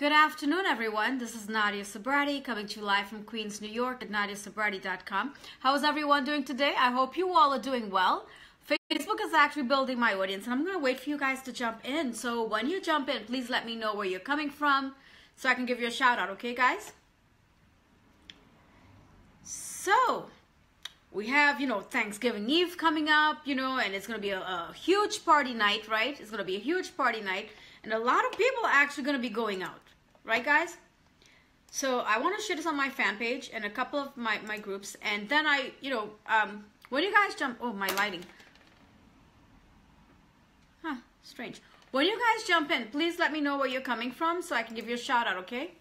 Good afternoon, everyone. This is Nadia Subratie coming to you live from Queens, New York at nadiasubratie.com. How is everyone doing today? I hope you all are doing well. Facebook is actually building my audience, and I'm going to wait for you guys to jump in. So when you jump in, please let me know where you're coming from so I can give you a shout out, okay, guys? So, we have, you know, Thanksgiving Eve coming up, you know, and it's going to be a, a huge party night, right? It's going to be a huge party night, and a lot of people are actually going to be going out, right, guys? So I want to share this on my fan page and a couple of my, my groups, and then I, you know, um, when you guys jump, oh, my lighting. Huh, strange. When you guys jump in, please let me know where you're coming from so I can give you a shout out, okay?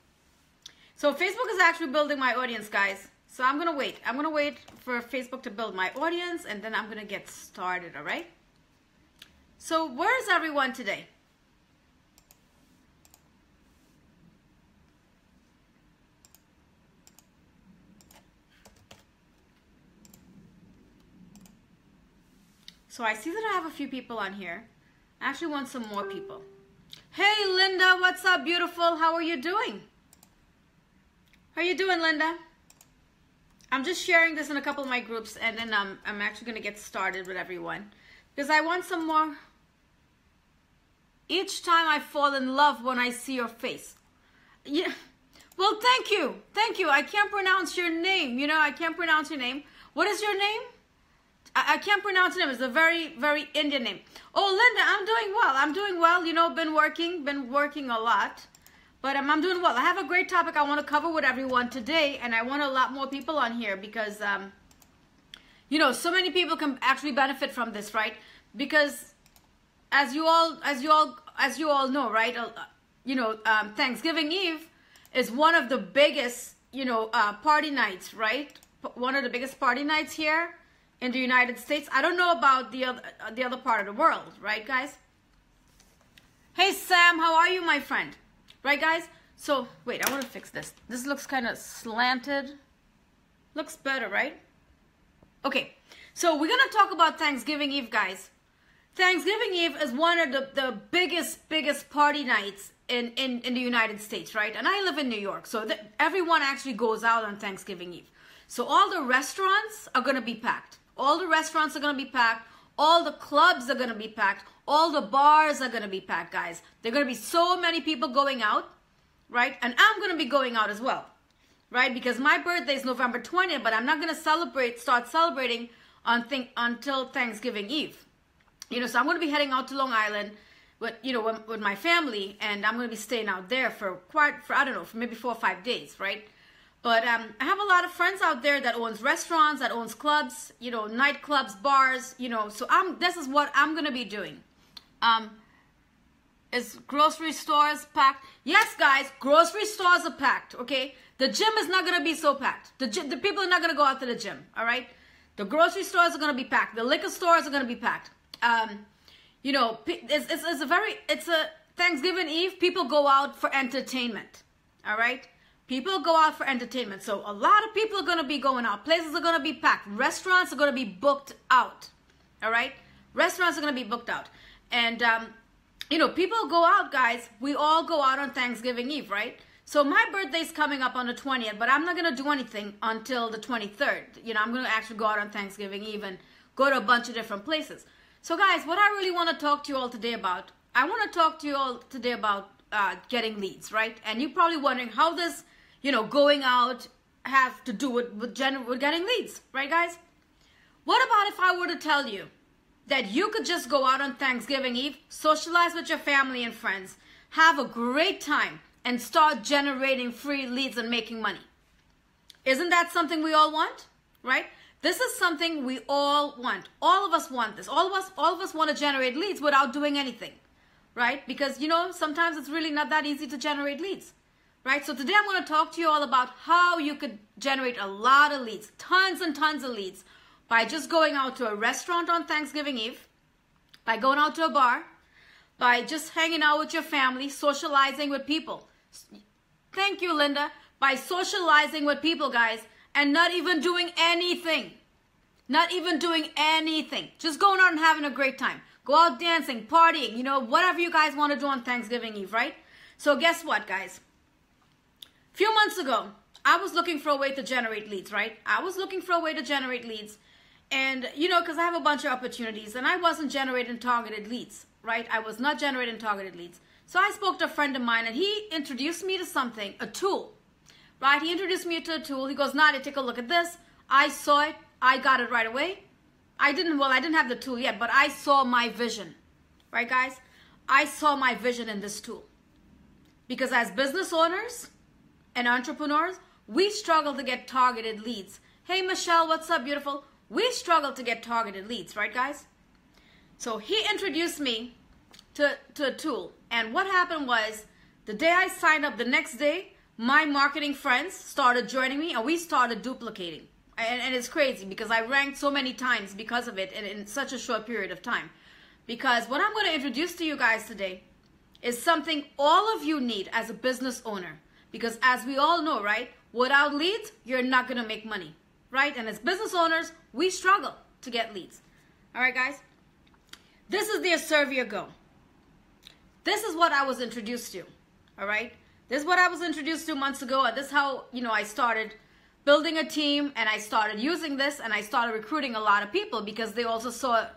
So Facebook is actually building my audience, guys. So I'm going to wait. I'm going to wait for Facebook to build my audience and then I'm going to get started, all right? So where is everyone today? So I see that I have a few people on here. I actually want some more people. Hey, Linda, what's up, beautiful? How are you doing? How are you doing, Linda? I'm just sharing this in a couple of my groups, and then um, I'm actually going to get started with everyone. Because I want some more. Each time I fall in love when I see your face. Yeah. Well, thank you. Thank you. I can't pronounce your name. You know, I can't pronounce your name. What is your name? I, I can't pronounce your name. It's a very, very Indian name. Oh, Linda, I'm doing well. I'm doing well. You know, been working, been working a lot. But um, I'm doing well. I have a great topic I want to cover with everyone today, and I want a lot more people on here because, um, you know, so many people can actually benefit from this, right? Because, as you all, as you all, as you all know, right? Uh, you know, um, Thanksgiving Eve is one of the biggest, you know, uh, party nights, right? One of the biggest party nights here in the United States. I don't know about the other, the other part of the world, right, guys? Hey, Sam, how are you, my friend? Right, guys? So, wait, I want to fix this. This looks kind of slanted. Looks better, right? Okay, so we're going to talk about Thanksgiving Eve, guys. Thanksgiving Eve is one of the, the biggest, biggest party nights in, in, in the United States, right? And I live in New York, so the, everyone actually goes out on Thanksgiving Eve. So all the restaurants are going to be packed. All the restaurants are going to be packed. All the clubs are going to be packed. All the bars are going to be packed, guys. There are going to be so many people going out, right? And I'm going to be going out as well, right? Because my birthday is November 20th, but I'm not going to celebrate, start celebrating on think until Thanksgiving Eve. You know, so I'm going to be heading out to Long Island with, you know, with, with my family, and I'm going to be staying out there for quite, for, I don't know, for maybe four or five days, right? But um, I have a lot of friends out there that owns restaurants, that owns clubs, you know, nightclubs, bars, you know. So I'm. This is what I'm gonna be doing. Um, is grocery stores packed? Yes, guys, grocery stores are packed. Okay, the gym is not gonna be so packed. The the people are not gonna go out to the gym. All right, the grocery stores are gonna be packed. The liquor stores are gonna be packed. Um, you know, it's, it's, it's a very it's a Thanksgiving Eve. People go out for entertainment. All right People go out for entertainment. So a lot of people are going to be going out. Places are going to be packed. Restaurants are going to be booked out. All right? Restaurants are going to be booked out. And, um, you know, people go out, guys. We all go out on Thanksgiving Eve, right? So my birthday's coming up on the 20th, but I'm not going to do anything until the 23rd. You know, I'm going to actually go out on Thanksgiving Eve and go to a bunch of different places. So guys, what I really want to talk to you all today about, I want to talk to you all today about uh, getting leads, right? And you're probably wondering how does you know, going out have to do with, with, gen- with getting leads, right, guys? What about if I were to tell you that you could just go out on Thanksgiving Eve, socialize with your family and friends, have a great time, and start generating free leads and making money? Isn't that something we all want, right? This is something we all want. All of us want this. All of us, all of us want to generate leads without doing anything, right? Because you know sometimes it's really not that easy to generate leads right? So today I'm going to talk to you all about how you could generate a lot of leads, tons and tons of leads by just going out to a restaurant on Thanksgiving Eve, by going out to a bar, by just hanging out with your family, socializing with people. Thank you, Linda. By socializing with people, guys, and not even doing anything. Not even doing anything. Just going out and having a great time. Go out dancing, partying, you know, whatever you guys want to do on Thanksgiving Eve, right? So guess what, guys? Few months ago, I was looking for a way to generate leads, right? I was looking for a way to generate leads. And, you know, because I have a bunch of opportunities and I wasn't generating targeted leads, right? I was not generating targeted leads. So I spoke to a friend of mine and he introduced me to something, a tool, right? He introduced me to a tool. He goes, Nadia, take a look at this. I saw it. I got it right away. I didn't, well, I didn't have the tool yet, but I saw my vision, right, guys? I saw my vision in this tool. Because as business owners and entrepreneurs, we struggle to get targeted leads. Hey, Michelle, what's up, beautiful? We struggle to get targeted leads, right, guys? So he introduced me to, to a tool. And what happened was the day I signed up, the next day, my marketing friends started joining me and we started duplicating. And, and it's crazy because I ranked so many times because of it in, in such a short period of time. Because what I'm going to introduce to you guys today is something all of you need as a business owner. Because as we all know, right, without leads, you're not going to make money, right? And as business owners, we struggle to get leads. All right, guys? This is the Asservia Go. This is what I was introduced to, all right? This is what I was introduced to months ago. And this is how, you know, I started building a team and I started using this and I started recruiting a lot of people because they also saw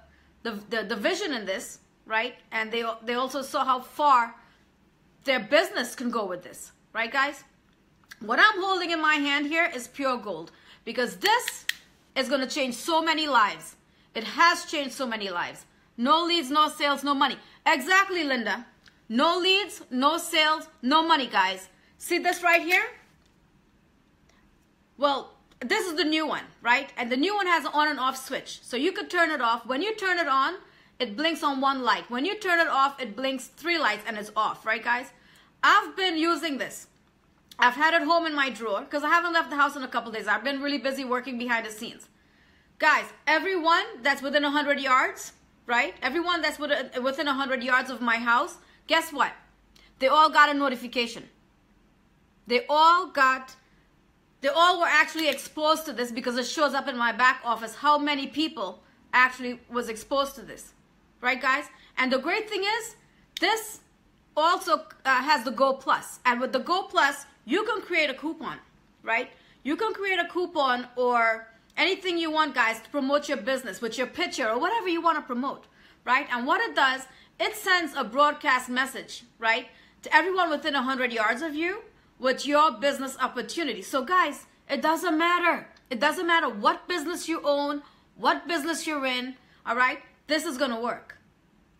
the, the, the vision in this, right? And they, they also saw how far their business can go with this, right, guys? What I'm holding in my hand here is pure gold because this is going to change so many lives. It has changed so many lives. No leads, no sales, no money. Exactly, Linda. No leads, no sales, no money, guys. See this right here? Well, this is the new one, right? And the new one has an on and off switch. So you could turn it off. When you turn it on, it blinks on one light. When you turn it off, it blinks three lights and it's off, right guys? I've been using this. I've had it home in my drawer because I haven't left the house in a couple days. I've been really busy working behind the scenes. Guys, everyone that's within 100 yards, right? Everyone that's within 100 yards of my house, guess what? They all got a notification. They all got they all were actually exposed to this because it shows up in my back office how many people actually was exposed to this. Right, guys? And the great thing is, this also uh, has the Go Plus. And with the Go Plus, you can create a coupon, right? You can create a coupon or anything you want, guys, to promote your business with your picture or whatever you want to promote, right? And what it does, it sends a broadcast message, right, to everyone within 100 yards of you with your business opportunity. So guys, it doesn't matter. It doesn't matter what business you own, what business you're in, all right? This is going to work.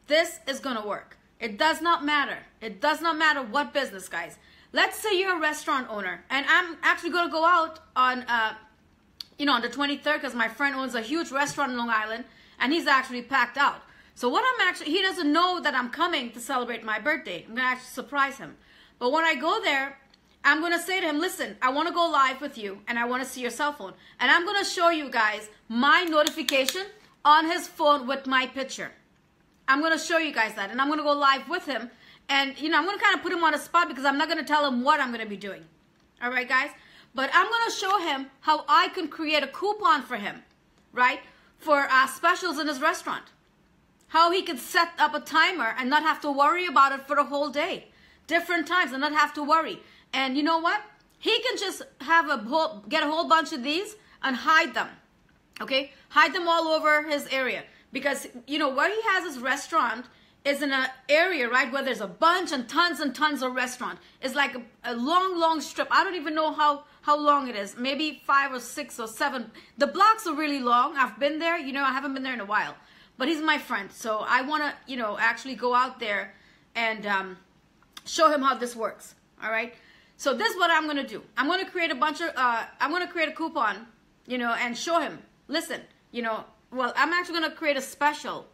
This is going to work. It does not matter. It does not matter what business, guys. Let's say you're a restaurant owner, and I'm actually going to go out on, uh, you know, on the 23rd because my friend owns a huge restaurant in Long Island, and he's actually packed out. So what I'm actually, he doesn't know that I'm coming to celebrate my birthday. I'm going to actually surprise him. But when I go there, I'm going to say to him, listen, I want to go live with you and I want to see your cell phone. And I'm going to show you guys my notification on his phone with my picture. I'm going to show you guys that. And I'm going to go live with him. And, you know, I'm going to kind of put him on a spot because I'm not going to tell him what I'm going to be doing. All right, guys? But I'm going to show him how I can create a coupon for him, right? For uh, specials in his restaurant. How he can set up a timer and not have to worry about it for the whole day. Different times and not have to worry. And you know what? He can just have a whole, get a whole bunch of these and hide them. Okay? Hide them all over his area. Because, you know, where he has his restaurant is in an area, right, where there's a bunch and tons and tons of restaurant. It's like a, a long, long strip. I don't even know how, how long it is. Maybe five or six or seven. The blocks are really long. I've been there. You know, I haven't been there in a while. But he's my friend. So I want to, you know, actually go out there and um, show him how this works. All right? So this is what I'm going to do. I'm going to create a bunch of, uh, I'm going to create a coupon, you know, and show him, listen, you know, well, I'm actually going to create a special,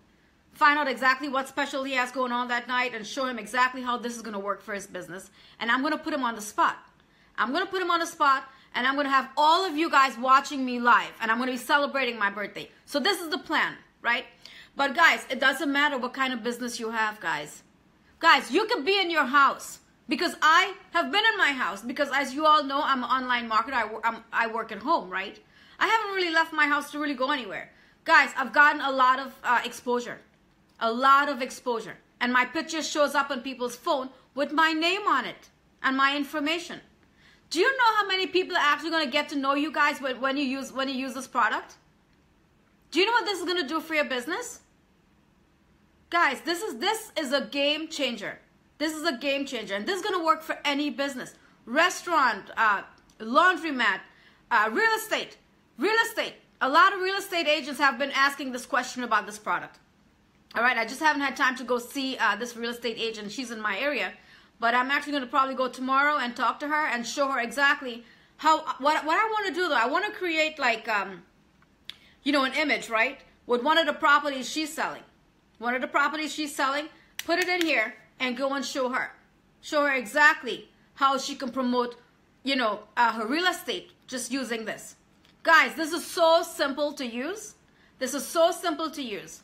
find out exactly what special he has going on that night and show him exactly how this is going to work for his business. And I'm going to put him on the spot. I'm going to put him on the spot and I'm going to have all of you guys watching me live and I'm going to be celebrating my birthday. So this is the plan, right? But guys, it doesn't matter what kind of business you have, guys. Guys, you could be in your house because I have been in my house because as you all know, I'm an online marketer. I, I work at home, right? I haven't really left my house to really go anywhere. Guys, I've gotten a lot of uh, exposure, a lot of exposure. And my picture shows up on people's phone with my name on it and my information. Do you know how many people are actually going to get to know you guys when, when you use when you use this product? Do you know what this is going to do for your business? Guys, this is this is a game changer. This is a game changer, and this is going to work for any business, restaurant, uh, laundromat, uh, real estate, real estate. A lot of real estate agents have been asking this question about this product. All right, I just haven't had time to go see uh, this real estate agent. She's in my area, but I'm actually going to probably go tomorrow and talk to her and show her exactly how what what I want to do though. I want to create like um, you know, an image, right, with one of the properties she's selling. One of the properties she's selling, put it in here and go and show her. Show her exactly how she can promote, you know, uh, her real estate just using this. Guys, this is so simple to use. This is so simple to use.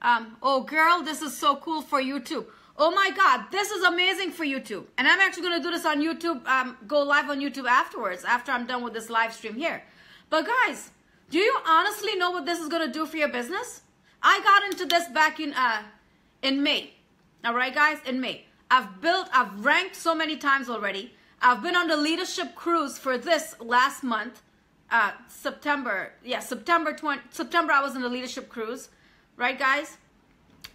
Um, oh, girl, this is so cool for YouTube. Oh my God, this is amazing for YouTube. And I'm actually going to do this on YouTube, um, go live on YouTube afterwards, after I'm done with this live stream here. But guys, do you honestly know what this is going to do for your business? I got into this back in, uh, in May. All right, guys, in May. I've built, I've ranked so many times already. I've been on the leadership cruise for this last month, uh, September. Yeah, September 20, September I was in the leadership cruise. Right, guys?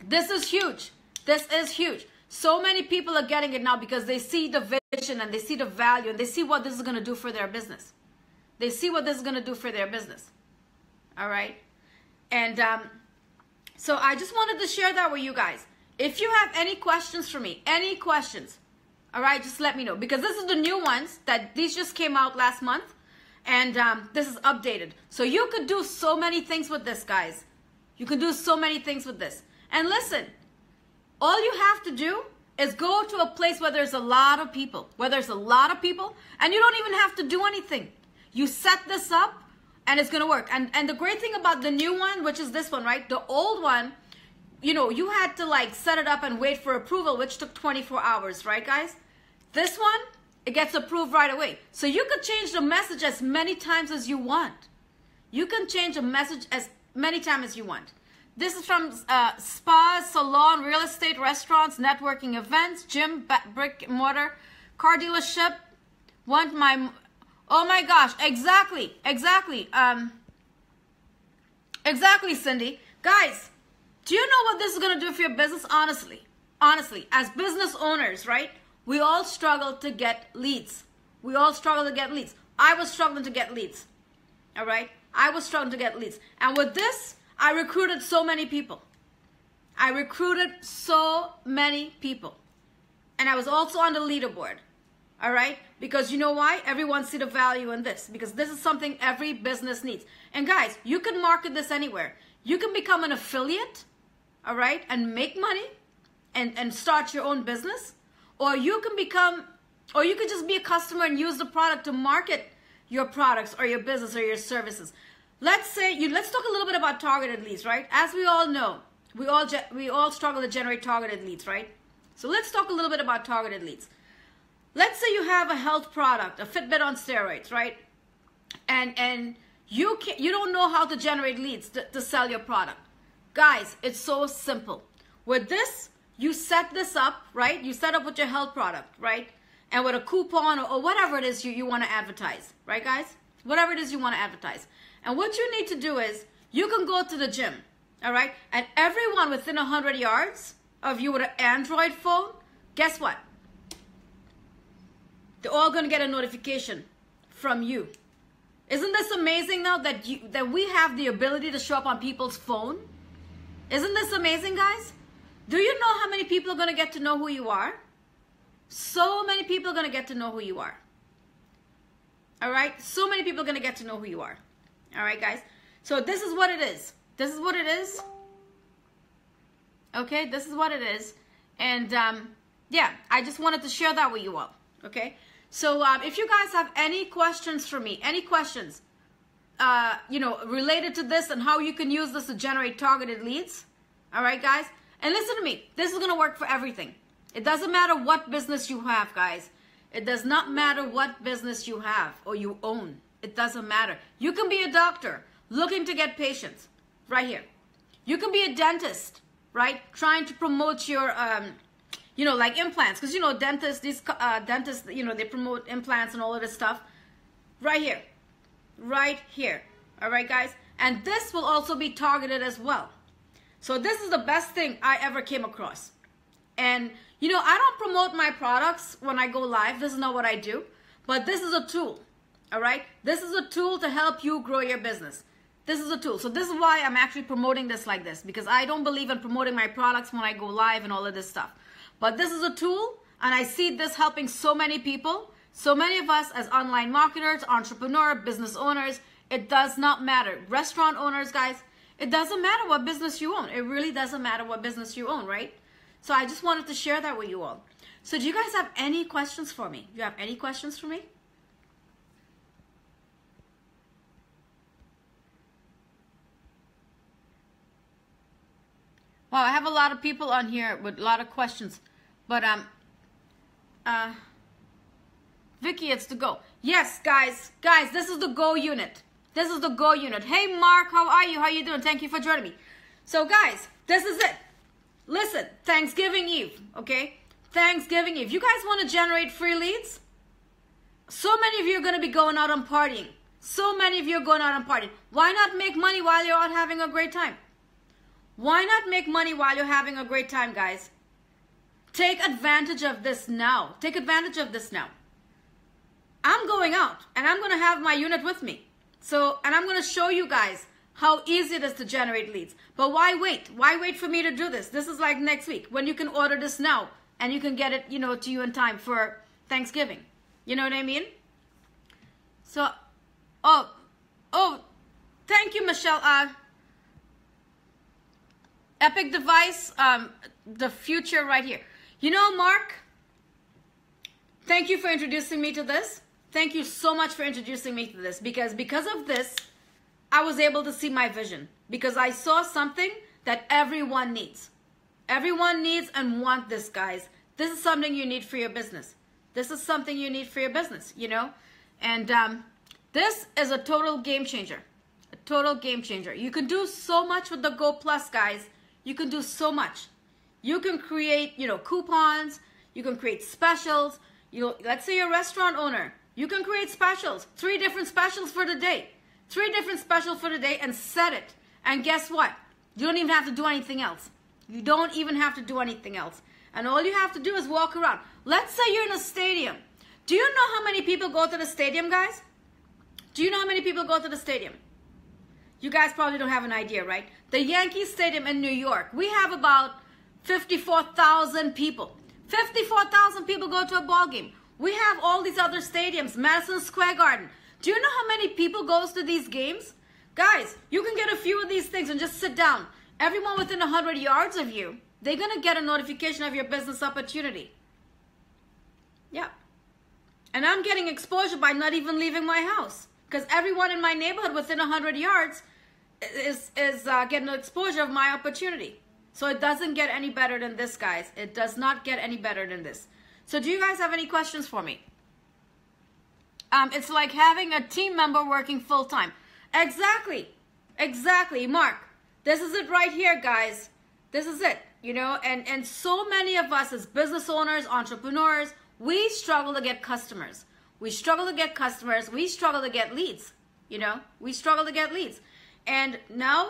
This is huge. This is huge. So many people are getting it now because they see the vision and they see the value and they see what this is going to do for their business. They see what this is going to do for their business. All right? And um, so I just wanted to share that with you guys. If you have any questions for me, any questions, all right, just let me know. Because this is the new ones that these just came out last month. And um, this is updated. So you could do so many things with this, guys. You can do so many things with this. And listen, all you have to do is go to a place where there's a lot of people, where there's a lot of people, and you don't even have to do anything. You set this up and it's going to work. And and the great thing about the new one, which is this one, right? The old one, you know, you had to like set it up and wait for approval, which took 24 hours, right guys? This one, it gets approved right away. So you could change the message as many times as you want. You can change a message as many times as you want. This is from uh, spa, salon, real estate, restaurants, networking events, gym, brick and mortar, car dealership. Want my, oh my gosh, exactly, exactly, um, exactly, Cindy. Guys, do you know what this is going to do for your business? Honestly, honestly, as business owners, right? We all struggle to get leads. We all struggle to get leads. I was struggling to get leads. All right. I was struggling to get leads. And with this, I recruited so many people. I recruited so many people. And I was also on the leaderboard. All right? Because you know why? Everyone see the value in this. Because this is something every business needs. And guys, you can market this anywhere. You can become an affiliate, all right, and make money and, and start your own business. Or you can become, or you could just be a customer and use the product to market your products or your business or your services. Let's say you let's talk a little bit about targeted leads, right? As we all know, we all we all struggle to generate targeted leads, right? So let's talk a little bit about targeted leads. Let's say you have a health product, a Fitbit on steroids, right? And and you can you don't know how to generate leads to, to sell your product. Guys, it's so simple. With this, you set this up, right? You set up with your health product, right? and with a coupon or, or whatever it is you, you want to advertise, right, guys? Whatever it is you want to advertise. And what you need to do is you can go to the gym, all right? And everyone within 100 yards of you with an Android phone, guess what? They're all going to get a notification from you. Isn't this amazing now that you that we have the ability to show up on people's phone? Isn't this amazing, guys? Do you know how many people are going to get to know who you are? So many people are going to get to know who you are. All right? So many people are going to get to know who you are. All right, guys? So this is what it is. This is what it is. Okay? This is what it is. And um, yeah, I just wanted to share that with you all. Okay? So um, if you guys have any questions for me, any questions, uh, you know, related to this and how you can use this to generate targeted leads, all right, guys? And listen to me. This is going to work for everything. It doesn't matter what business you have, guys. It does not matter what business you have or you own. It doesn't matter. You can be a doctor looking to get patients right here. You can be a dentist, right? Trying to promote your um, you know, like implants, because you know, dentists, these uh, dentists, you know, they promote implants and all of this stuff. Right here, right here. All right, guys, and this will also be targeted as well. So this is the best thing I ever came across. And you know, I don't promote my products when I go live. This is not what I do. But this is a tool. All right? This is a tool to help you grow your business. This is a tool. So this is why I'm actually promoting this like this because I don't believe in promoting my products when I go live and all of this stuff. But this is a tool and I see this helping so many people. So many of us as online marketers, entrepreneur, business owners, it does not matter. Restaurant owners, guys, it doesn't matter what business you own. It really doesn't matter what business you own, right? So I just wanted to share that with you all. So do you guys have any questions for me? You have any questions for me? Well, I have a lot of people on here with a lot of questions, but um, uh, Vicky, it's the go. Yes, guys, guys, this is the go unit. This is the go unit. Hey, Mark, how are you? How you doing? Thank you for joining me. So, guys, this is it. Listen, Thanksgiving Eve, okay? Thanksgiving Eve. You guys want to generate free leads? So many of you are going to be going out and partying. So many of you are going out and partying. Why not make money while you're out having a great time? Why not make money while you're having a great time, guys? Take advantage of this now. Take advantage of this now. I'm going out and I'm going to have my unit with me. So, and I'm going to show you guys how easy it is to generate leads. But why wait? Why wait for me to do this? This is like next week when you can order this now and you can get it, you know, to you in time for Thanksgiving. You know what I mean? So, oh, oh, thank you, Michelle. Uh, Epic device, um, the future right here. You know, Mark, thank you for introducing me to this. Thank you so much for introducing me to this because because of this, I was able to see my vision because I saw something that everyone needs. Everyone needs and want this, guys. This is something you need for your business. This is something you need for your business, you know? And um, this is a total game changer. A total game changer. You can do so much with the Go Plus, guys. You can do so much. You can create, you know, coupons. You can create specials. You know, let's say you're a restaurant owner. You can create specials. Three different specials for the day. Three different specials for the day and set it. And guess what? You don't even have to do anything else. You don't even have to do anything else. And all you have to do is walk around. Let's say you're in a stadium. Do you know how many people go to the stadium, guys? Do you know how many people go to the stadium? You guys probably don't have an idea, right? The Yankee Stadium in New York, we have about 54,000 people. 54,000 people go to a ball game. We have all these other stadiums, Madison Square Garden. Do you know how many people goes to these games? Guys, you can get a few of these things and just sit down. Everyone within 100 yards of you, they're going to get a notification of your business opportunity. Yeah. And I'm getting exposure by not even leaving my house. Because everyone in my neighborhood within 100 yards is, is uh, getting exposure of my opportunity. So it doesn't get any better than this, guys. It does not get any better than this. So do you guys have any questions for me? Um, it's like having a team member working full time. Exactly. Exactly. Mark, this is it right here, guys. This is it. You know, and, and so many of us as business owners, entrepreneurs, we struggle to get customers. We struggle to get customers. We struggle to get leads. You know, we struggle to get leads. And now,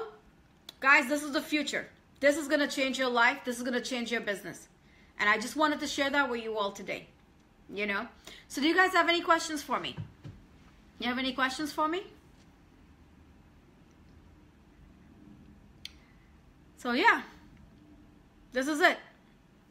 guys, this is the future. This is going to change your life. This is going to change your business. And I just wanted to share that with you all today. You know? So do you guys have any questions for me? You have any questions for me? So yeah, this is it.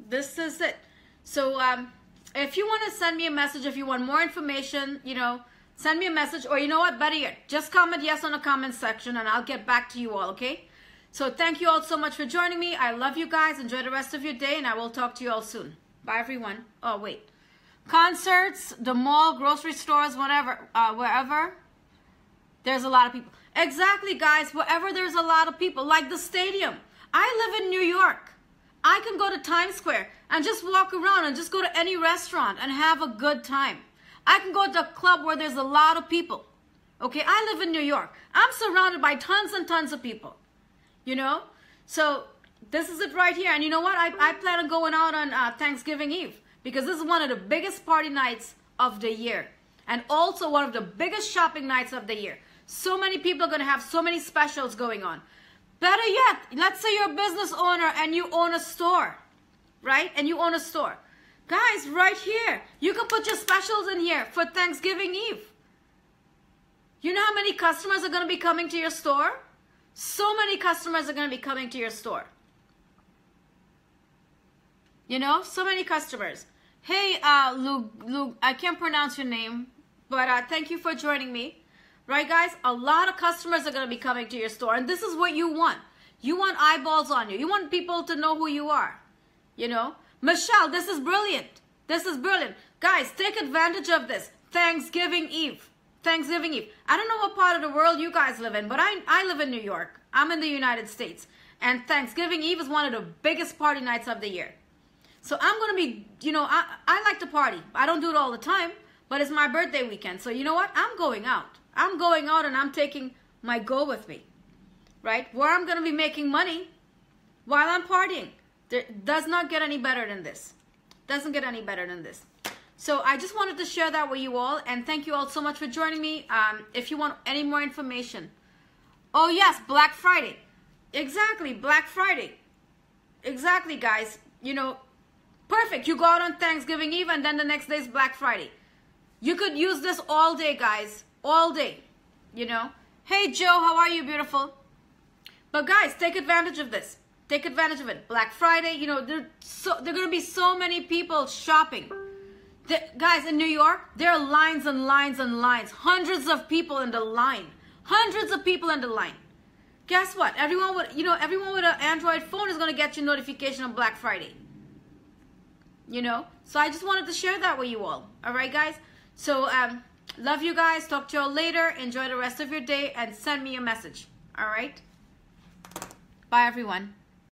This is it. So um, if you want to send me a message, if you want more information, you know, Send me a message, or you know what, better yet, just comment yes on the comment section and I'll get back to you all, okay? So thank you all so much for joining me. I love you guys. Enjoy the rest of your day, and I will talk to you all soon. Bye, everyone. Oh, wait. Concerts, the mall, grocery stores, whatever, uh, wherever, there's a lot of people. Exactly, guys. Wherever there's a lot of people, like the stadium. I live in New York. I can go to Times Square and just walk around and just go to any restaurant and have a good time. I can go to a club where there's a lot of people. Okay, I live in New York. I'm surrounded by tons and tons of people. You know? So this is it right here. And you know what? I, I plan on going out on uh, Thanksgiving Eve because this is one of the biggest party nights of the year and also one of the biggest shopping nights of the year. So many people are going to have so many specials going on. Better yet, let's say you're a business owner and you own a store, right? And you own a store. Guys, right here, you can put your specials in here for Thanksgiving Eve. You know how many customers are going to be coming to your store? So many customers are going to be coming to your store. You know, so many customers. Hey, uh, Luke, I can't pronounce your name, but uh, thank you for joining me. Right, guys? A lot of customers are going to be coming to your store, and this is what you want. You want eyeballs on you. You want people to know who you are. You know? Michelle, this is brilliant. This is brilliant. Guys, take advantage of this. Thanksgiving Eve. Thanksgiving Eve. I don't know what part of the world you guys live in, but I, I live in New York. I'm in the United States. And Thanksgiving Eve is one of the biggest party nights of the year. So I'm going to be, you know, I, I like to party. I don't do it all the time, but it's my birthday weekend. So you know what? I'm going out. I'm going out and I'm taking my go with me, right? Where I'm going to be making money while I'm partying. There does not get any better than this. Doesn't get any better than this. So I just wanted to share that with you all, and thank you all so much for joining me. Um, if you want any more information, oh yes, Black Friday, exactly, Black Friday, exactly, guys. You know, perfect. You go out on Thanksgiving Eve, and then the next day is Black Friday. You could use this all day, guys, all day. You know, hey Joe, how are you, beautiful? But guys, take advantage of this. Take advantage of it. Black Friday, you know, there so there are gonna be so many people shopping the, guys, in New York, there are lines and lines and lines. Hundreds of people in the line. Hundreds of people in the line. Guess what? Everyone with, you know, everyone with an Android phone is going to get your notification on Black Friday. You know? So I just wanted to share that with you all. All right, guys? So, um, love you guys. Talk to you all later. Enjoy the rest of your day and send me a message. All right? Bye, everyone.